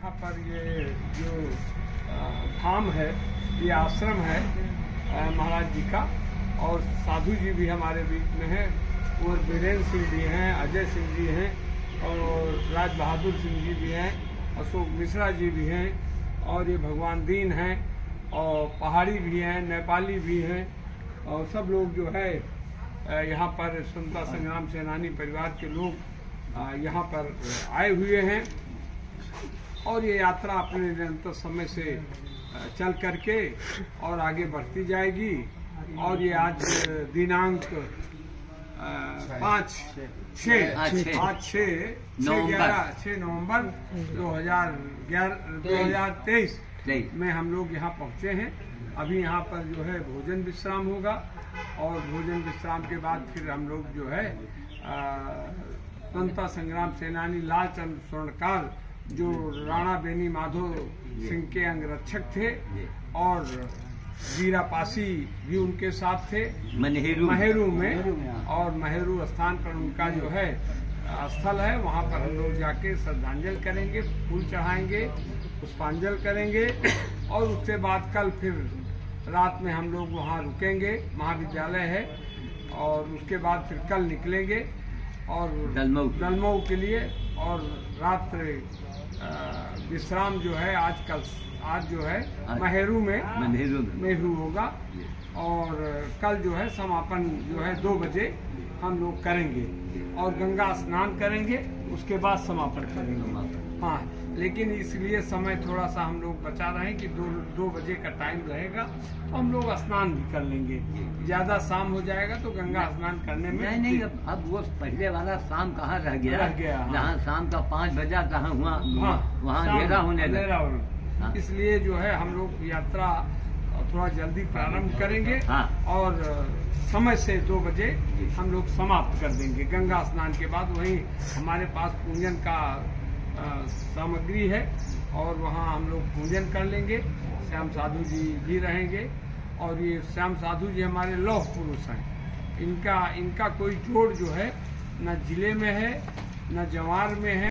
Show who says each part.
Speaker 1: यहाँ पर ये जो धाम है, ये आश्रम है महाराज जी का। और साधु जी भी हमारे बीच में हैं, और वीरेंद्र सिंह जी हैं, अजय सिंह जी हैं, और राज बहादुर सिंह जी भी हैं, अशोक मिश्रा जी भी हैं, और ये भगवान दीन हैं, और पहाड़ी भी हैं, नेपाली भी हैं, और सब लोग जो है यहाँ पर स्वतंत्रता संग्राम सेनानी परिवार के लोग यहाँ पर आए हुए हैं। और ये यात्रा अपने निरंतर समय से चल करके और आगे बढ़ती जाएगी। और ये आज दिनांक पाँच छः पाँच छः ग्यारह छः नवंबर दो हज़ार ग्यारह दो हज़ार तेईस। में हम लोग यहाँ पहुँचे हैं। अभी यहाँ पर जो है भोजन विश्राम होगा और भोजन विश्राम के बाद फिर हम लोग जो है स्वतंत्रता संग्राम सेनानी लाल लालचंद स्वर्णकाल जो राणा बेनी माधो सिंह के अंगरक्षक थे और वीरा पासी भी उनके साथ थे।
Speaker 2: मनेहरू
Speaker 1: महेरू में। और महेरू स्थान पर उनका जो है स्थल है वहाँ पर हम लोग जाके श्रद्धांजलि करेंगे फूल चढ़ाएँगे पुष्पांजलि करेंगे और उसके बाद कल फिर रात में हम लोग वहाँ रुकेंगे महाविद्यालय है और उसके बाद फिर कल निकलेंगे और
Speaker 2: दलमऊ।
Speaker 1: दलमऊ के लिए और रात्रि विश्राम जो है आज कल आज जो है महरू में मेहरू होगा। और कल जो है समापन जो है दो बजे। हम लोग करेंगे और गंगा स्नान करेंगे उसके बाद समापन करेंगे। हाँ लेकिन इसलिए समय थोड़ा सा हम लोग बचा रहे हैं कि दो दो बजे का टाइम रहेगा तो हम लोग स्नान भी कर लेंगे। ज़्यादा शाम हो जाएगा तो गंगा स्नान करने में
Speaker 2: नहीं नहीं अब अब वो पहले वाला शाम कहाँ रह गया?
Speaker 1: रह गया, हाँ।
Speaker 2: जहाँ शाम का पाँच बजा जहाँ हुआ?
Speaker 1: हाँ
Speaker 2: वहाँ अंधेरा होने लगा। हाँ।
Speaker 1: इसलिए जो है हम लोग यात्रा थोड़ा जल्दी प्रारंभ करेंगे
Speaker 2: हाँ।
Speaker 1: और समय से दो बजे हम लोग समाप्त कर देंगे। गंगा स्नान के बाद वहीं हमारे पास पूजन का सामग्री है और वहाँ हम लोग पूजन कर लेंगे। श्याम साधु जी भी रहेंगे और ये श्याम साधु जी हमारे लौह पुरुष हैं। इनका इनका कोई जोड़ जो है न ज़िले में है न जवार में है।